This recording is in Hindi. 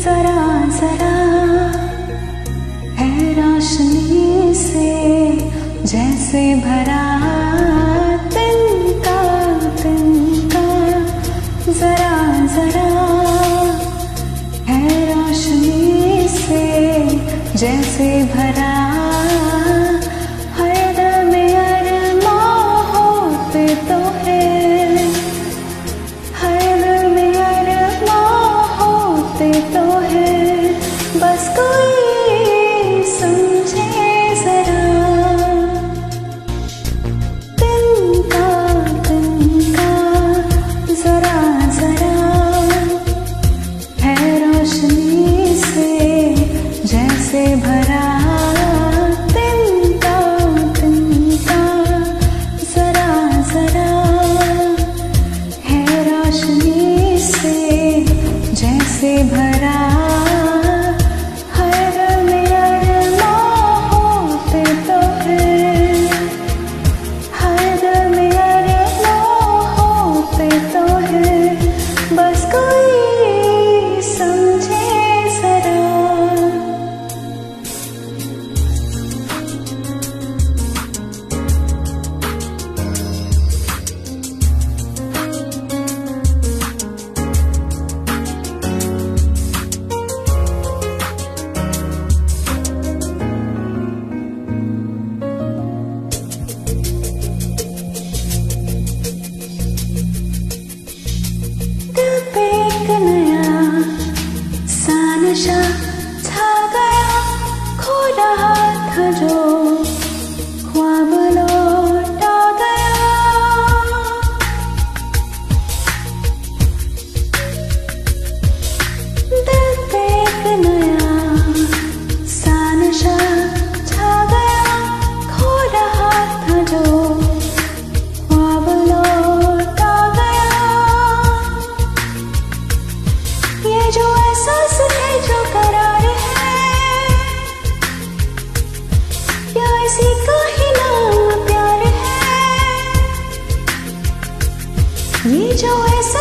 जरा जरा, है रोशनी से जैसे भरा तिनका तिनका जरा जरा, है रोशनी से जैसे भरा 跟着。जो एहसास